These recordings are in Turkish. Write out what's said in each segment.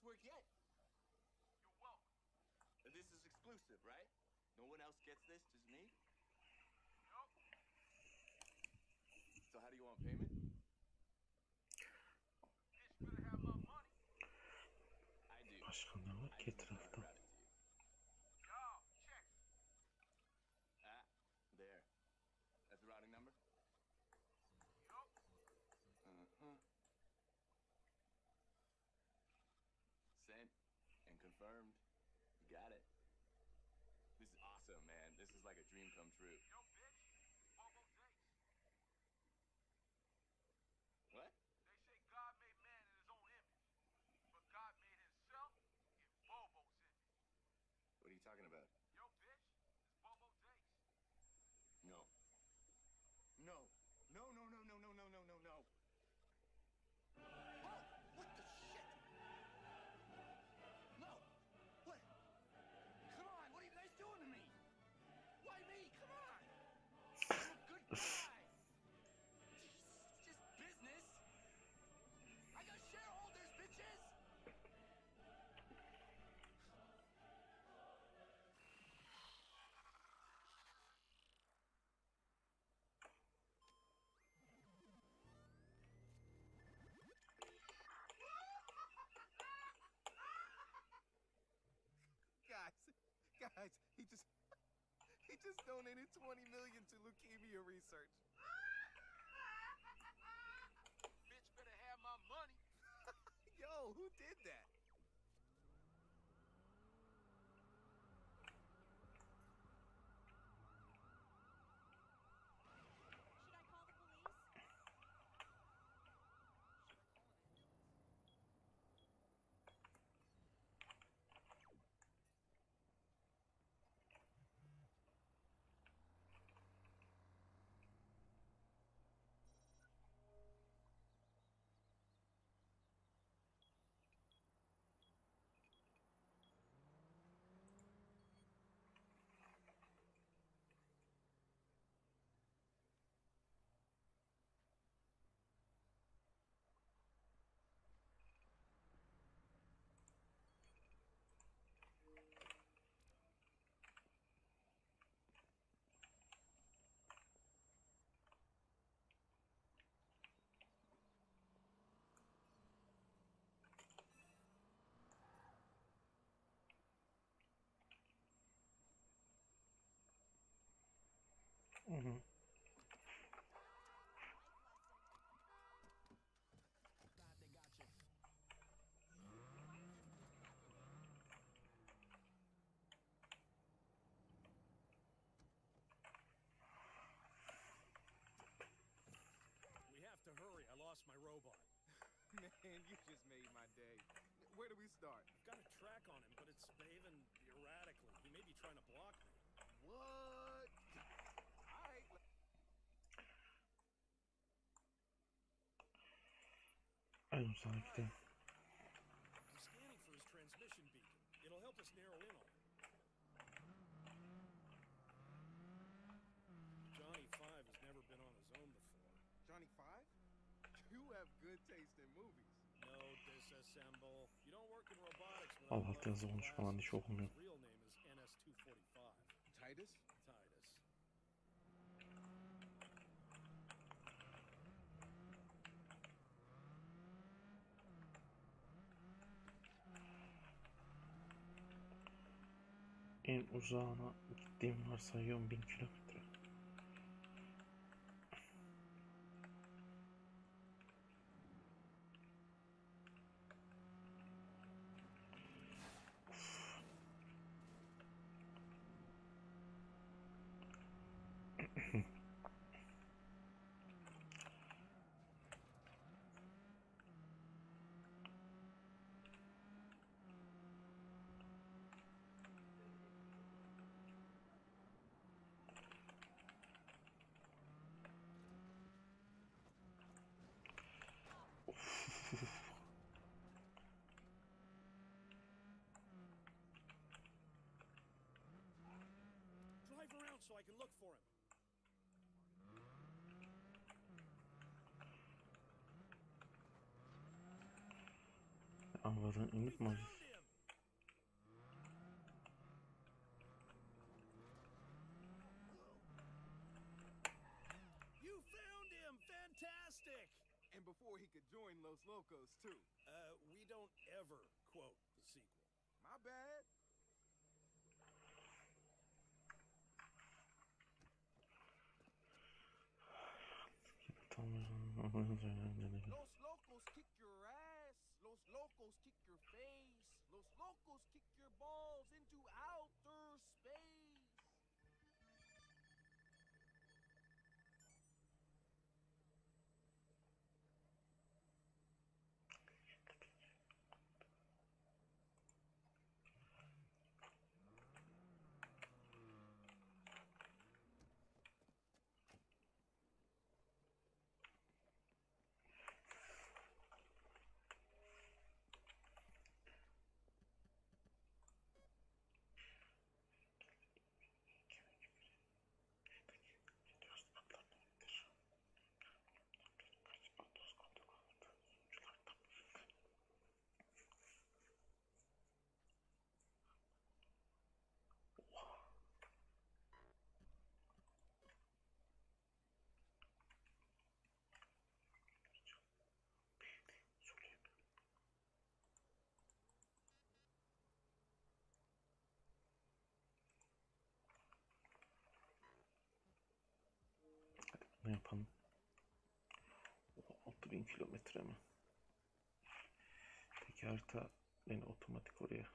best work yet. You're welcome. And this is exclusive, right? No one else gets this, just me? just donated 20 million to leukemia research. lost my robot. Man, you just made my day. Where do we start? I've got a track on him, but it's behaving erratically. He may be trying to block me. What? All right. I'm sorry. Al hakkınızı konuşmadan hiç okumuyor. Titus? Titus. En uzağına gittiğim varsayıyorum bin kilometre. around so I can look for him. Avların inip You found him! Fantastic! And before he could join Los Locos, too. Uh, we don't ever quote the sequel. My bad. Los Locos kick your ass. Los Locos kick your face. Los Locos kick your balls Ne yapalım? 6000 kilometre mi? Peki harita beni otomatik oraya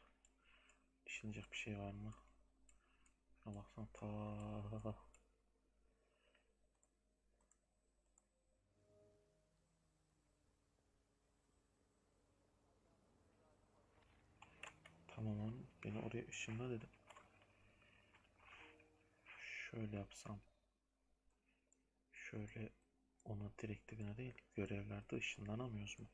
işlenecek bir şey var mı? Baksana ta Tamam beni oraya ışınla dedim. Şöyle yapsam. Şöyle ona direktifine değil görevlerde ışınlanamıyoruz mu?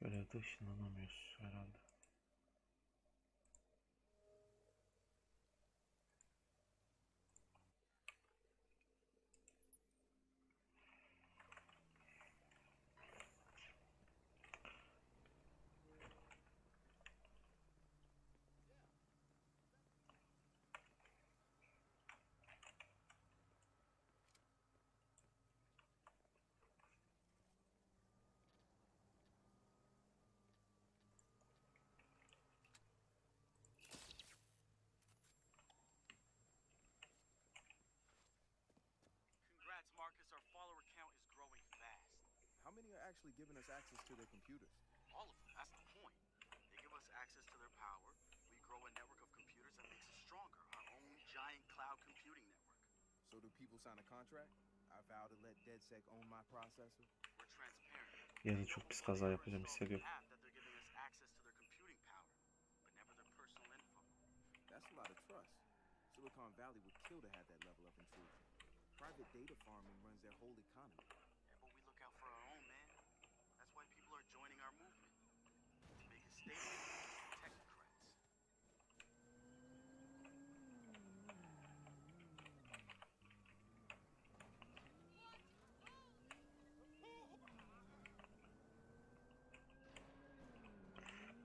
Görevde ışınlanamıyoruz herhalde. Congrats, Marcus. Our follower count is growing fast. How many are actually giving us access to their computers? All of them. That's the point. They give us access to their power. We grow a network of computers that makes us stronger. Our own giant cloud computing network. So do people sign a contract? I vow to let DedSec own my processor. We're transparent. Yarın çok pis kaza yapacağım hissediyorum. Have that they're giving us access to their computing power, but never their personal info. That's a lot of trust. Silicon Valley would kill to have that level of intrusion. Private data farming runs their whole economy. Yeah, but we look out for our own, man. That's why people are joining our movement. To make a statement against technocrats.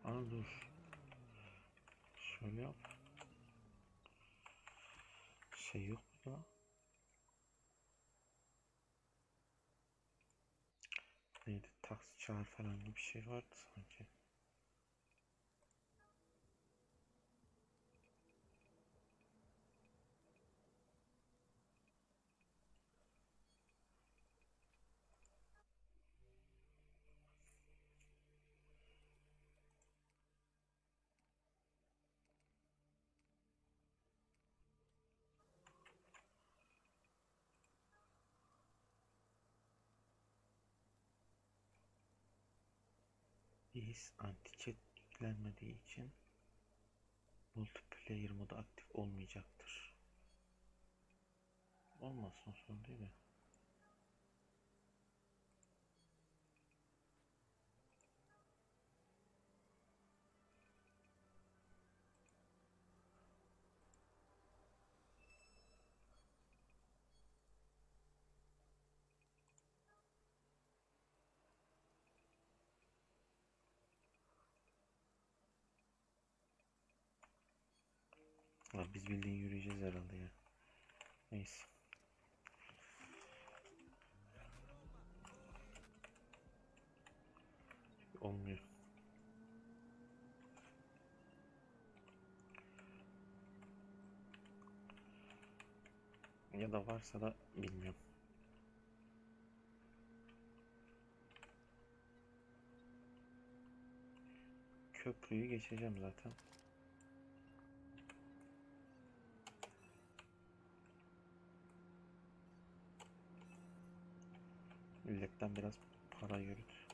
Aa dur. Şöyle yap. Şey yok mu ya? Çağır falan gibi bir şey vardı sanki. Is anti-chat için multiplayer modu aktif olmayacaktır. Olmasın sorun değil de. Lan biz bildiğin yürüyeceğiz herhalde ya. Neyse. Olmuyor. Ya da varsa da bilmiyorum. Köprüyü geçeceğim zaten. Milletten biraz para yürüt.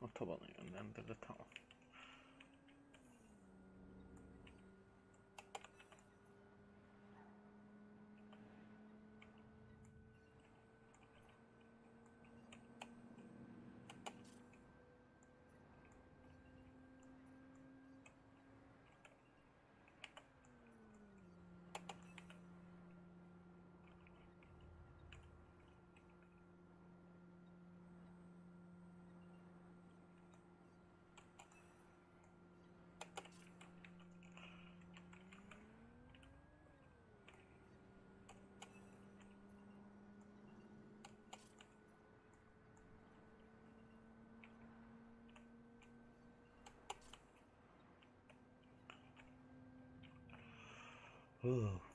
ottavanın yönlendirildi. Tamam. Ooh.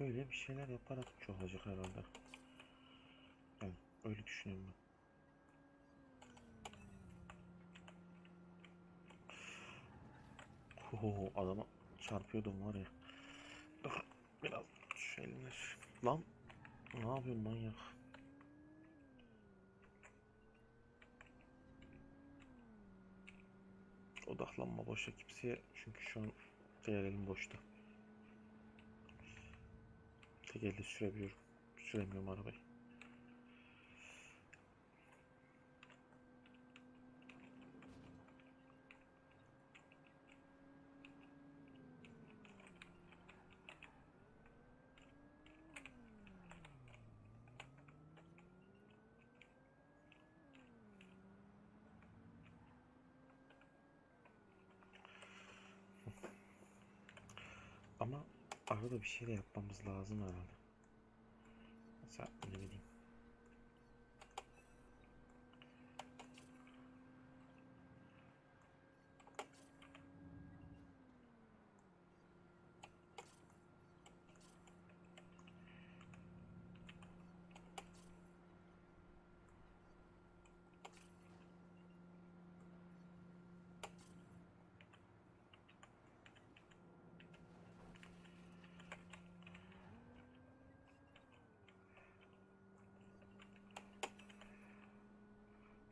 Böyle bir şeyler yaparak çoğalacak herhalde. Yani öyle düşünüyorum ben. Oho adama çarpıyordum var ya. Biraz şu- Lan ne yapıyorsun manyak? Odaklanma boşa kimseye çünkü şu an diğer elim boşta. Tek elle sürebiliyorum. Süremiyorum arabayı. Arada bir şey de yapmamız lazım herhalde. Mesela ne.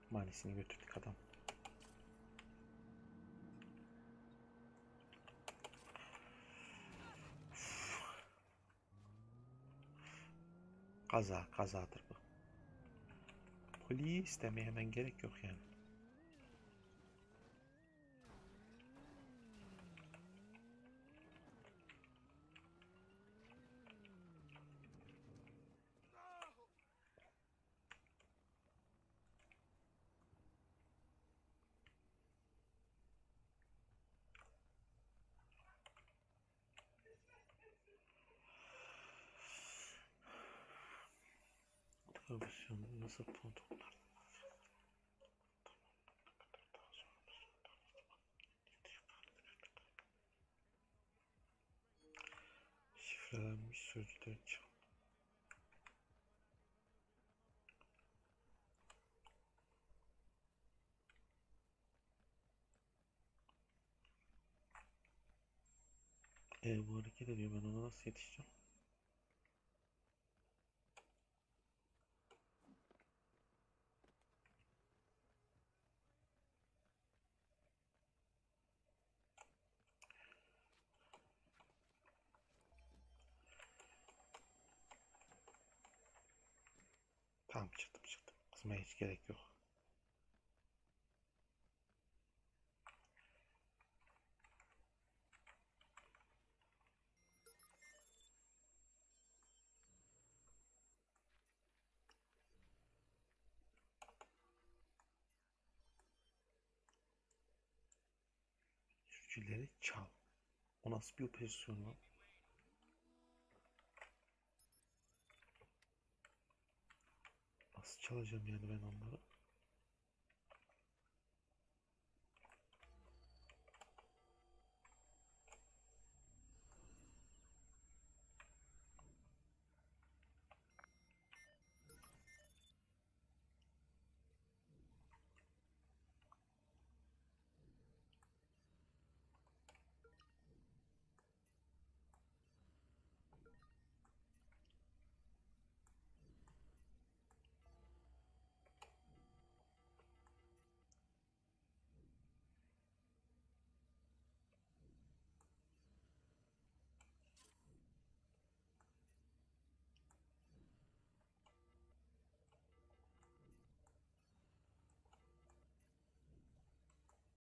Kütüphanesini götürdük adam. Kaza, kazadır bu. Polis demeye hemen gerek yok yani. Tansiyonu nasıl protokoller? Şifrelenmiş sözcükler çal. E bu hareket ediyor ben ona nasıl yetişeceğim? Tamam çıktım çıktım. Kızmaya hiç gerek yok. Sürücüleri çal. O nasıl bir operasyon lan? Nasıl çalacağım yani ben onları?